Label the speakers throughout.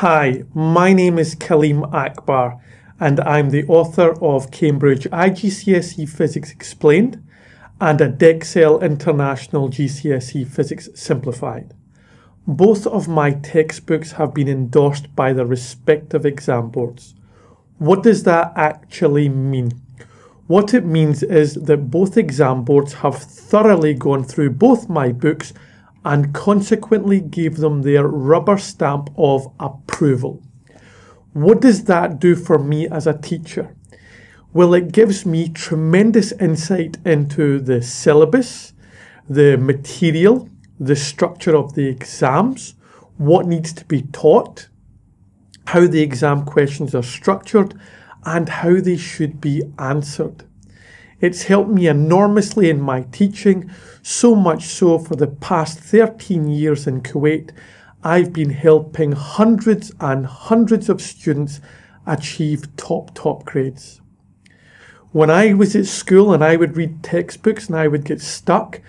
Speaker 1: Hi, my name is Kaleem Akbar, and I'm the author of Cambridge IGCSE Physics Explained and Edexcel International GCSE Physics Simplified. Both of my textbooks have been endorsed by the respective exam boards. What does that actually mean? What it means is that both exam boards have thoroughly gone through both my books and consequently gave them their rubber stamp of approval. What does that do for me as a teacher? Well, it gives me tremendous insight into the syllabus, the material, the structure of the exams, what needs to be taught, how the exam questions are structured, and how they should be answered. It's helped me enormously in my teaching, so much so for the past 13 years in Kuwait, I've been helping hundreds and hundreds of students achieve top, top grades. When I was at school and I would read textbooks and I would get stuck,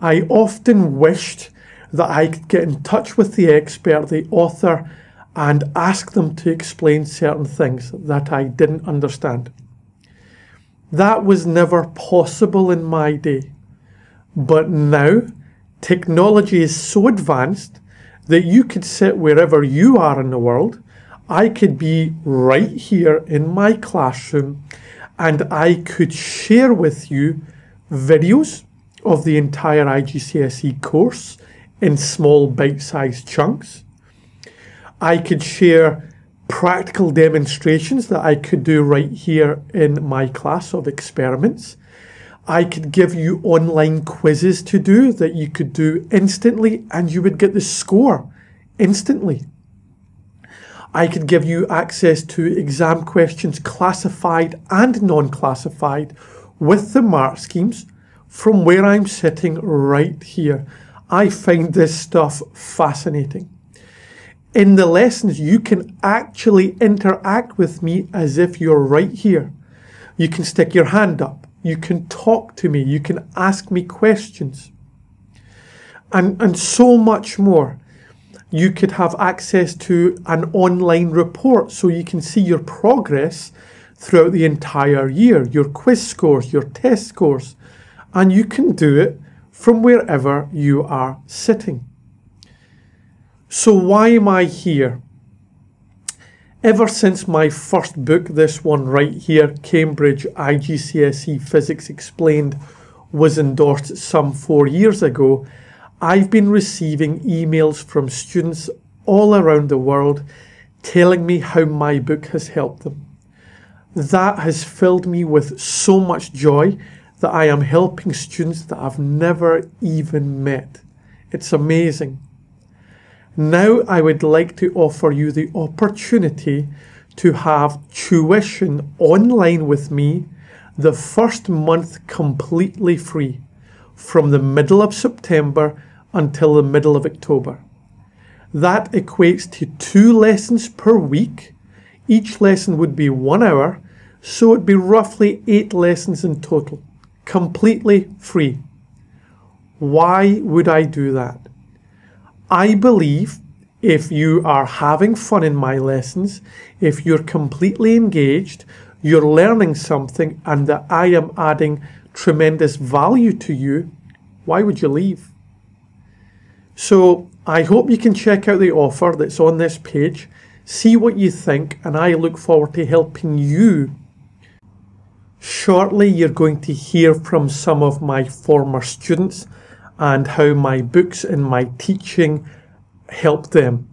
Speaker 1: I often wished that I could get in touch with the expert, the author, and ask them to explain certain things that I didn't understand. That was never possible in my day. But now, technology is so advanced that you could sit wherever you are in the world. I could be right here in my classroom and I could share with you videos of the entire IGCSE course in small bite-sized chunks. I could share practical demonstrations that I could do right here in my class of experiments. I could give you online quizzes to do that you could do instantly and you would get the score instantly. I could give you access to exam questions classified and non-classified with the mark schemes from where I'm sitting right here. I find this stuff fascinating in the lessons, you can actually interact with me as if you're right here. You can stick your hand up. You can talk to me. You can ask me questions. And, and so much more. You could have access to an online report so you can see your progress throughout the entire year, your quiz scores, your test scores, and you can do it from wherever you are sitting. So why am I here? Ever since my first book, this one right here, Cambridge IGCSE Physics Explained, was endorsed some four years ago, I've been receiving emails from students all around the world telling me how my book has helped them. That has filled me with so much joy that I am helping students that I've never even met. It's amazing. Now I would like to offer you the opportunity to have tuition online with me the first month completely free from the middle of September until the middle of October. That equates to two lessons per week. Each lesson would be one hour, so it'd be roughly eight lessons in total, completely free. Why would I do that? I believe if you are having fun in my lessons, if you're completely engaged, you're learning something, and that I am adding tremendous value to you, why would you leave? So I hope you can check out the offer that's on this page, see what you think, and I look forward to helping you. Shortly, you're going to hear from some of my former students and how my books and my teaching helped them.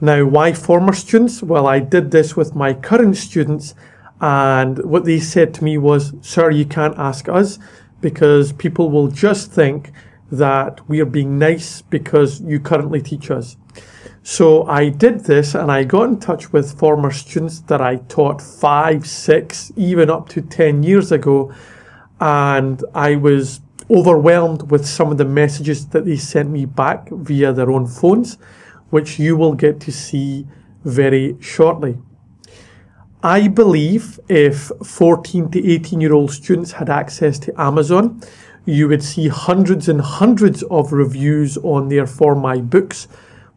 Speaker 1: Now, why former students? Well, I did this with my current students, and what they said to me was, Sir, you can't ask us because people will just think that we are being nice because you currently teach us. So I did this and I got in touch with former students that I taught five, six, even up to 10 years ago. And I was overwhelmed with some of the messages that they sent me back via their own phones, which you will get to see very shortly. I believe if 14 to 18 year old students had access to Amazon, you would see hundreds and hundreds of reviews on there for my books.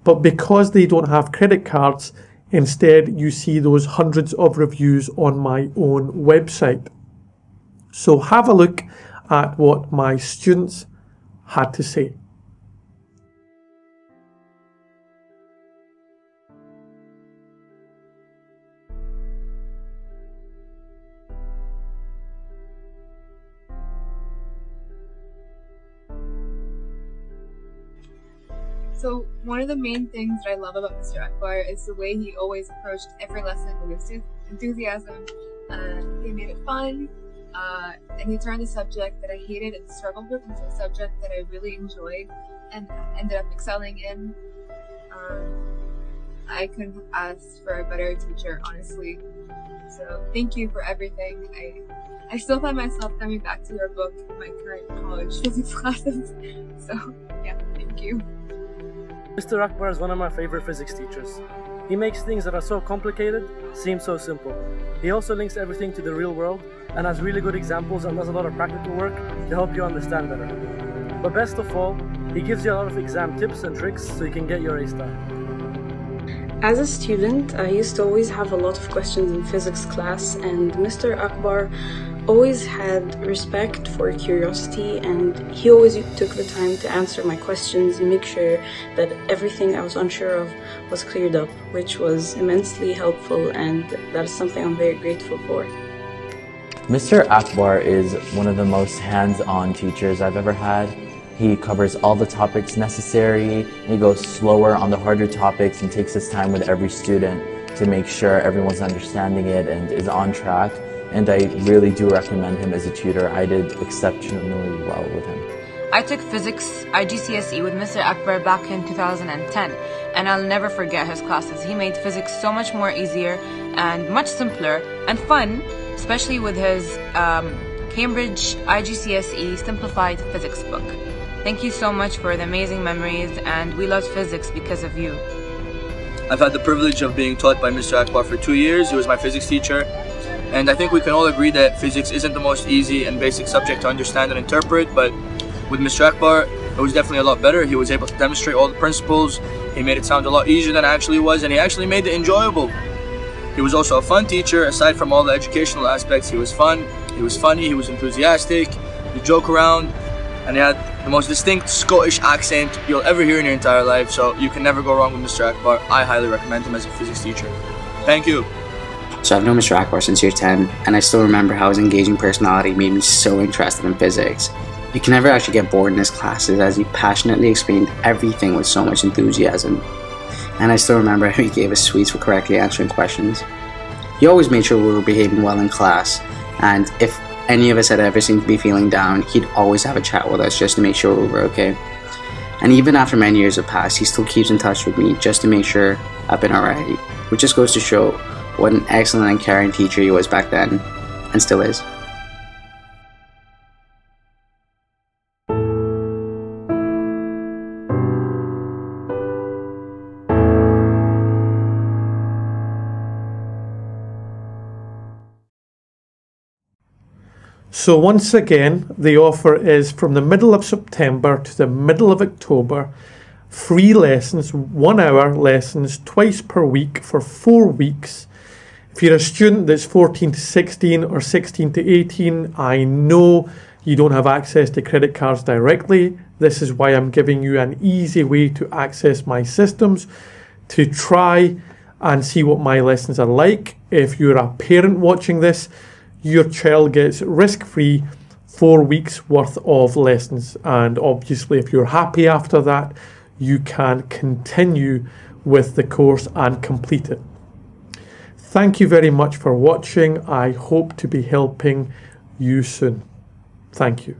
Speaker 1: But because they don't have credit cards, instead you see those hundreds of reviews on my own website. So have a look at what my students had to say.
Speaker 2: So one of the main things that I love about Mr. Akbar is the way he always approached every lesson with enthusiasm. Uh, he made it fun, uh, and he turned the subject that I hated and struggled with into a subject that I really enjoyed and ended up excelling in. Um, I couldn't ask for a better teacher, honestly. So thank you for everything. I I still find myself coming back to your book in my current college physics classes. So yeah, thank you.
Speaker 3: Mr. Akbar is one of my favorite physics teachers. He makes things that are so complicated seem so simple. He also links everything to the real world and has really good examples and does a lot of practical work to help you understand better. But best of all, he gives you a lot of exam tips and tricks so you can get your A star.
Speaker 4: As a student, I used to always have a lot of questions in physics class, and Mr. Akbar always had respect for curiosity and he always took the time to answer my questions and make sure that everything I was unsure of was cleared up, which was immensely helpful and that is something I'm very grateful for.
Speaker 5: Mr. Akbar is one of the most hands-on teachers I've ever had. He covers all the topics necessary, he goes slower on the harder topics and takes his time with every student to make sure everyone's understanding it and is on track and I really do recommend him as a tutor. I did exceptionally well with him.
Speaker 6: I took physics IGCSE with Mr. Akbar back in 2010 and I'll never forget his classes. He made physics so much more easier and much simpler and fun, especially with his um, Cambridge IGCSE Simplified Physics book. Thank you so much for the amazing memories and we love physics because of you.
Speaker 7: I've had the privilege of being taught by Mr. Akbar for two years. He was my physics teacher and I think we can all agree that physics isn't the most easy and basic subject to understand and interpret, but with Mr. Akbar, it was definitely a lot better. He was able to demonstrate all the principles. He made it sound a lot easier than it actually was, and he actually made it enjoyable. He was also a fun teacher, aside from all the educational aspects. He was fun, he was funny, he was enthusiastic, he joke around, and he had the most distinct Scottish accent you'll ever hear in your entire life, so you can never go wrong with Mr. Akbar. I highly recommend him as a physics teacher. Thank you.
Speaker 8: So I've known Mr. Akbar since year 10, and I still remember how his engaging personality made me so interested in physics. You can never actually get bored in his classes as he passionately explained everything with so much enthusiasm. And I still remember how he gave us sweets for correctly answering questions. He always made sure we were behaving well in class, and if any of us had ever seemed to be feeling down, he'd always have a chat with us just to make sure we were okay. And even after many years have passed, he still keeps in touch with me just to make sure I've been alright, which just goes to show what an excellent and caring teacher he was back then, and still is.
Speaker 1: So once again, the offer is from the middle of September to the middle of October. Free lessons, one hour lessons twice per week for four weeks if you're a student that's 14 to 16 or 16 to 18, I know you don't have access to credit cards directly. This is why I'm giving you an easy way to access my systems to try and see what my lessons are like. If you're a parent watching this, your child gets risk free four weeks worth of lessons. And obviously, if you're happy after that, you can continue with the course and complete it. Thank you very much for watching. I hope to be helping you soon. Thank you.